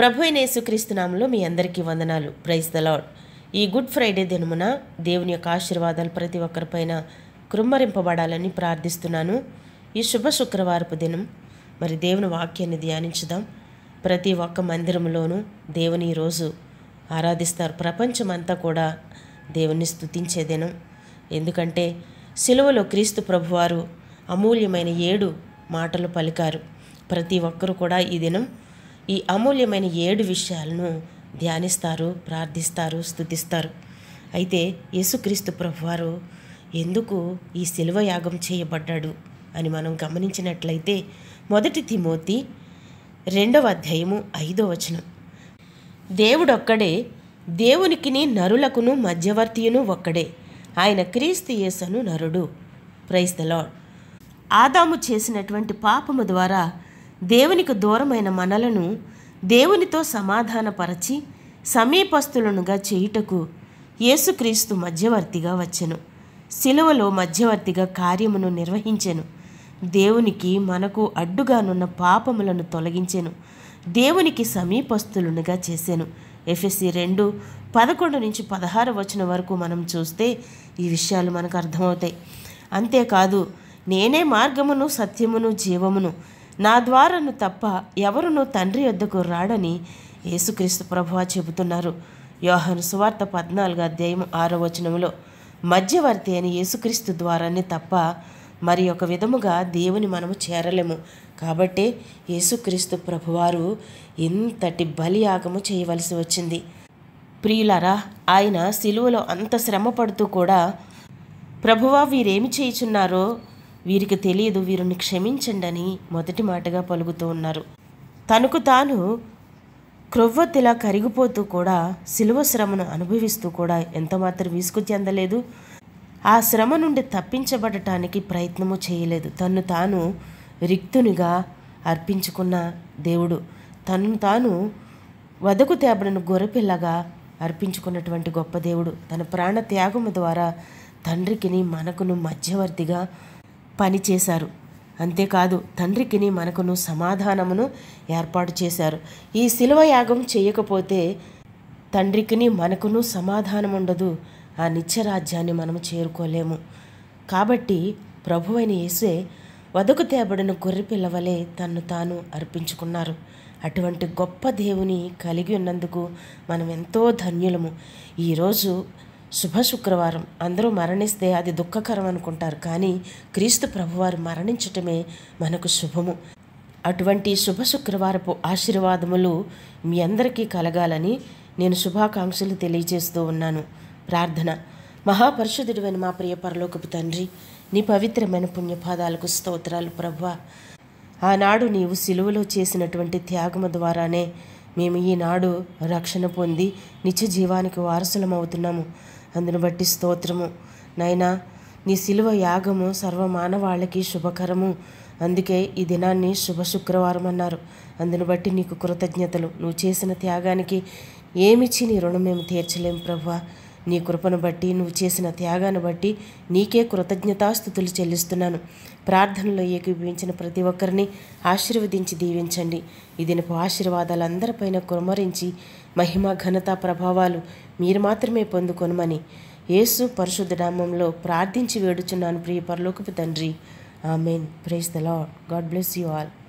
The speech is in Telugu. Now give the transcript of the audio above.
ప్రభు అయిన మీ అందరికీ వందనాలు. ప్రైజ్ ద లాడ్ ఈ గుడ్ ఫ్రైడే దినమున దేవుని యొక్క ఆశీర్వాదాలు ప్రతి ఒక్కరిపైన కృమ్మరింపబడాలని ప్రార్థిస్తున్నాను. ఈ శుభ శుక్రవారపు దినం మరి దేవుని వాక్యాన్ని ధ్యానించుదాం. ప్రతి ఒక్క మందిరంలోనూ దేవుని ఈరోజు ఆరాధిస్తారు. ప్రపంచమంతా కూడా దేవుని స్తుతించే దినం. ఎందుకంటే సిలువలో క్రీస్తు ప్రభువారు అమూల్యమైన ఏడు మాటలు పలికారు. ప్రతి ఒక్కరూ కూడా ఈ దినం ఈ అమూల్యమైన ఏడు విషయాలను ధ్యానిస్తారు ప్రార్థిస్తారు స్తుతిస్తారు. అయితే యేసుక్రీస్తు ప్రభువారు ఎందుకు ఈ శిలువ యాగం చేయబడ్డాడు అని మనం గమనించినట్లయితే మొదటి తిమోతి రెండవ అధ్యాయము ఐదో వచనం. దేవుడొక్కడే దేవునికిని నరులకును మధ్యవర్తియును ఒక్కడే. ఆయన క్రీస్తు యేసను నరుడు. ప్రైజ్ ద లాడ్ ఆదాము చేసినటువంటి పాపము ద్వారా దేవునికి దూరమైన మనలను దేవునితో సమాధానపరచి సమీపస్తులనుగా చేయుటకు యేసుక్రీస్తు మధ్యవర్తిగా వచ్చెను. శిలువలో మధ్యవర్తిగా కార్యమును నిర్వహించెను. దేవునికి మనకు అడ్డుగానున్న పాపములను తొలగించెను. దేవునికి సమీపస్తులునిగా చేశాను ఎఫ్ఎస్సి రెండు పదకొండు నుంచి పదహారు వచనం వరకు మనం చూస్తే ఈ విషయాలు మనకు అర్థమవుతాయి. అంతేకాదు నేనే మార్గమును సత్యమును జీవమును నా ద్వారాను తప్ప ఎవరునూ తండ్రి వద్దకు రాడని యేసుక్రీస్తు ప్రభువా చెబుతున్నారు. యోహాను సువార్త పద్నాలుగు అధ్యాయం ఆరో వచనంలో మధ్యవర్తి అని యేసుక్రీస్తు ద్వారానే తప్ప మరి ఒక విధముగా దేవుని మనము చేరలేము. కాబట్టి యేసుక్రీస్తు ప్రభువారు ఇంతటి బలియాగము చేయవలసి వచ్చింది. ప్రియులారా ఆయన సిలువలో అంత శ్రమ పడుతూ కూడా ప్రభువా వీరేమి చేయుచున్నారో వీరికి తెలియదు వీరిని క్షమించండి అని మొదటి మాటగా పలుకుతూ ఉన్నారు. తనకు తాను క్రొవ్వొత్తిలా కరిగిపోతూ కూడా శిలువ శ్రమను అనుభవిస్తూ కూడా ఎంతమాత్రం విసుగు చెందలేదు ఆ శ్రమ నుండి తప్పించబడటానికి ప్రయత్నము చేయలేదు. తన్ను తాను రిక్తునిగా అర్పించుకున్న దేవుడు తనను తాను వదకు తేబడిన గొర్రెపిల్లగా అర్పించుకున్నటువంటి గొప్ప దేవుడు తన ప్రాణ త్యాగము ద్వారా తండ్రికిని మనకును మధ్యవర్తిగా పనిచేశారు. అంతేకాదు తండ్రికిని మనకును సమాధానమును ఏర్పాటు చేశారు. ఈ శిలువ యాగం చేయకపోతే తండ్రికిని మనకును సమాధానం ఉండదు ఆ నిత్యరాజ్యాన్ని మనం చేరుకోలేము. కాబట్టి ప్రభువైన యేసే వదకు తేబడిన గొర్రె పిల్లవలే తన్ను తాను అర్పించుకున్నారు. అటువంటి గొప్ప దేవుని కలిగి ఉన్నందుకు మనం ఎంతో ధన్యులము ఈరోజు శుభ శుక్రవారం. అందరూ మరణిస్తే అది దుఃఖకరం అనుకుంటారు. కానీ క్రీస్తు ప్రభువారు మరణించటమే మనకు శుభము. అటువంటి శుభ శుక్రవారపు ఆశీర్వాదములు మీ అందరికీ కలగాలని నేను శుభాకాంక్షలు తెలియజేస్తూ ఉన్నాను. ప్రార్థన. మహాపరిషుదుడివైన మా ప్రియ పరలోకపు తండ్రి నీ పవిత్రమైన పుణ్యపాదాలకు స్తోత్రాలు ప్రభువ. ఆనాడు నీవు సిలువలో చేసినటువంటి త్యాగము ద్వారానే మేము ఈనాడు రక్షణ పొంది నిత్య జీవానికి వారసులమవుతున్నాము. అందును బట్టి స్తోత్రము. నైనా నీ శిలువ యాగము సర్వమానవాళ్ళకి శుభకరము. అందుకే ఈ దినాన్ని శుభ శుక్రవారం అన్నారు. అందును బట్టి నీకు కృతజ్ఞతలు. నువ్వు చేసిన త్యాగానికి ఏమిచ్చి నీ రుణం మేము తీర్చలేం ప్రభా నీ కృపను బట్టి నువ్వు చేసిన త్యాగాన్ని బట్టి నీకే కృతజ్ఞతాస్థుతులు చెల్లిస్తున్నాను. ప్రార్థనలో ఏకీభవించిన ప్రతి ఒక్కరిని ఆశీర్వదించి దీవించండి. ఈ దినపు ఆశీర్వాదాలు అందరిపైన కుమరించి మహిమ ఘనత ప్రభావాలు మీరు మాత్రమే పొందుకొనమని యేసు పరిశుద్ధ నామంలో ప్రార్థించి వేడుచున్నాను. ప్రియ పరలోకపు తండ్రి amen. Praise the Lord God bless you all.